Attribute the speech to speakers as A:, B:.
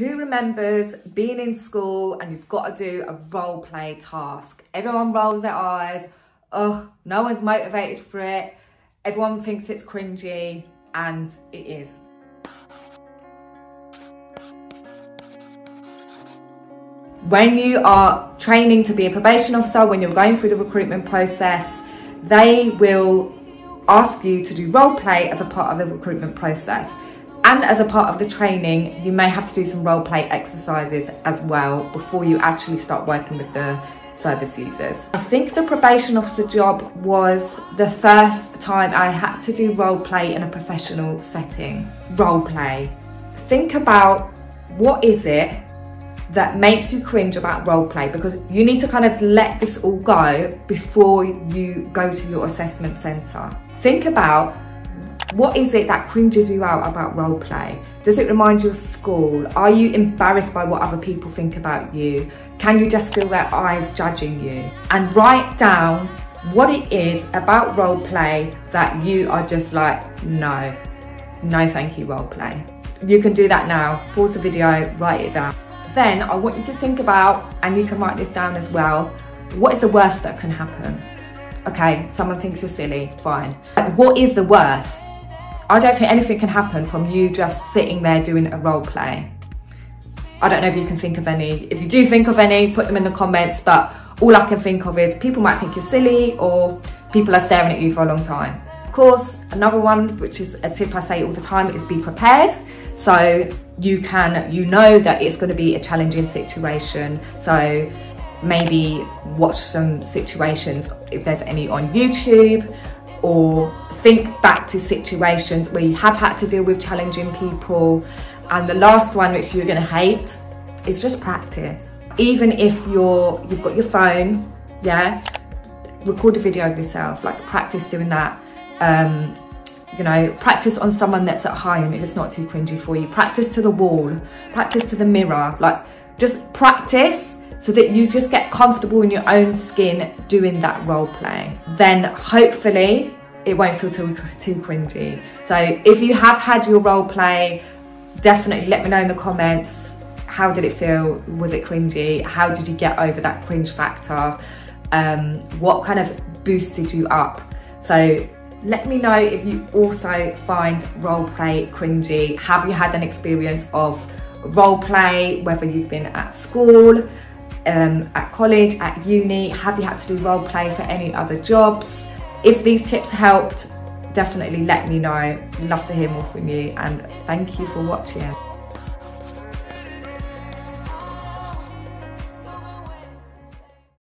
A: Who remembers being in school and you've got to do a role play task? Everyone rolls their eyes. Ugh, no one's motivated for it. Everyone thinks it's cringy and it is. When you are training to be a probation officer, when you're going through the recruitment process, they will ask you to do role play as a part of the recruitment process. And as a part of the training, you may have to do some role play exercises as well before you actually start working with the service users. I think the probation officer job was the first time I had to do role play in a professional setting. Role play. Think about what is it that makes you cringe about role play because you need to kind of let this all go before you go to your assessment centre. Think about what is it that cringes you out about role play? Does it remind you of school? Are you embarrassed by what other people think about you? Can you just feel their eyes judging you? And write down what it is about role play that you are just like, no, no thank you role play. You can do that now. Pause the video, write it down. Then I want you to think about, and you can write this down as well, what is the worst that can happen? Okay, someone thinks you're silly, fine. What is the worst? I don't think anything can happen from you just sitting there doing a role play. I don't know if you can think of any. If you do think of any, put them in the comments. But all I can think of is people might think you're silly or people are staring at you for a long time. Of course, another one, which is a tip I say all the time, is be prepared. So you can, you know that it's going to be a challenging situation. So maybe watch some situations if there's any on YouTube or think back to situations where you have had to deal with challenging people. And the last one, which you're gonna hate, is just practice. Even if you're, you've got your phone, yeah, record a video of yourself, like practice doing that. Um, you know, practice on someone that's at home if it's not too cringy for you. Practice to the wall, practice to the mirror, like just practice so that you just get comfortable in your own skin doing that role play. Then hopefully it won't feel too, too cringy. So if you have had your role play, definitely let me know in the comments. How did it feel? Was it cringy? How did you get over that cringe factor? Um, what kind of boosted you up? So let me know if you also find role play cringy. Have you had an experience of role play, whether you've been at school, um, at college, at uni? Have you had to do role play for any other jobs? If these tips helped, definitely let me know. Love to hear more from you and thank you for watching.